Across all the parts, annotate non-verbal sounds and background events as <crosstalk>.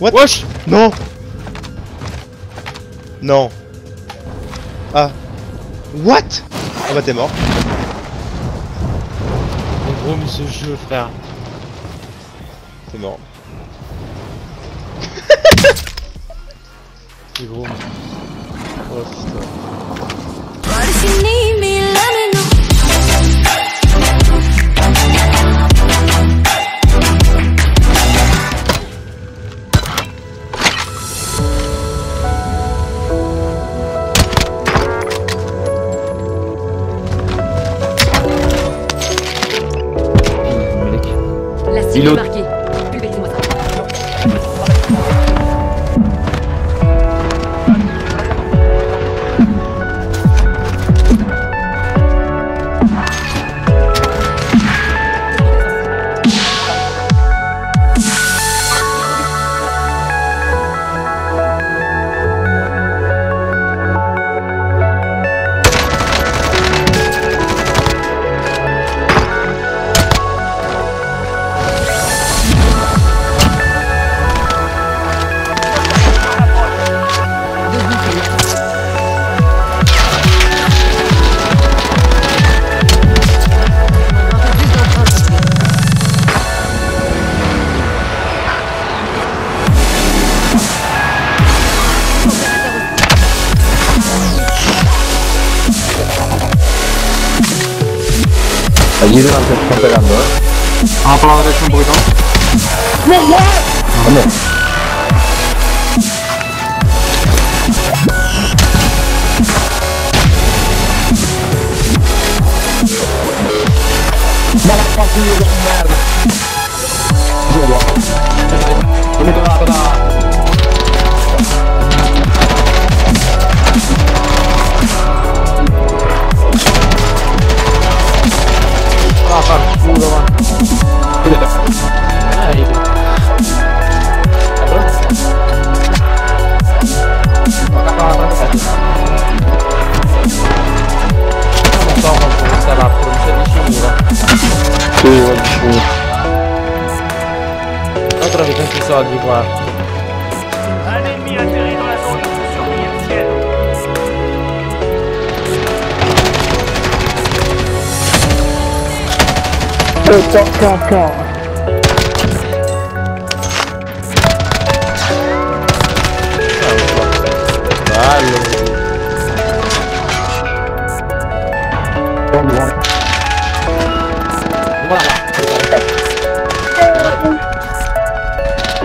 What? Wesh Non Non. Ah. What? Ah bah t'es mort. En gros, mais ce jeu, frère. T'es mort. <laughs> C'est gros. Oh putain. Cible est marquée. Pulvérisez-moi ça. Allí delante están pegando, eh. Ah, por la derecha un poquito. Vamos. Ah, Notre avec un sort d'ivoire. Un ennemi Voilà.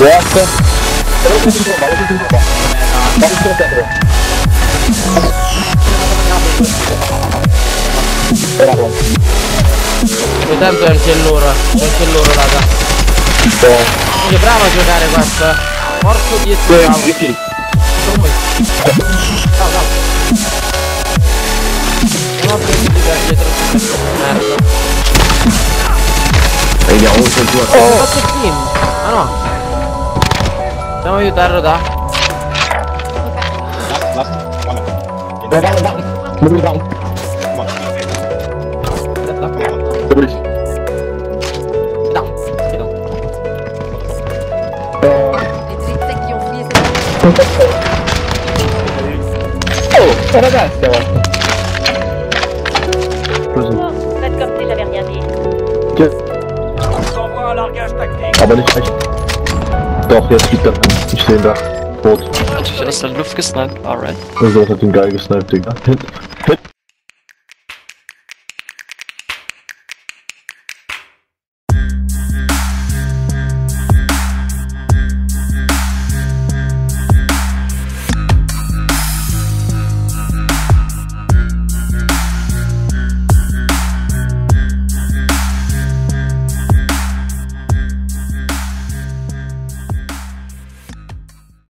Grazie. Bravo. Che tanto è anche l'ora, è anche l'ora raga. Sì. Bravo a giocare questa. Eh. Porco dietro. Sì, sì. Ciao, ciao. Vediamo, uso il tuo. Oh, team. Ah no. Aiutarlo da. Dove va? Da. Les zigzags qui ont fouillé cette Oh. Faites comme si j'avais rien dit. On s'envoie un Doch, jetzt liegt er. Ich sehe ihn da. Rot. Natürlich aus der Luft gesniped, alright. Also, hat ihn geil gesniped, Digga.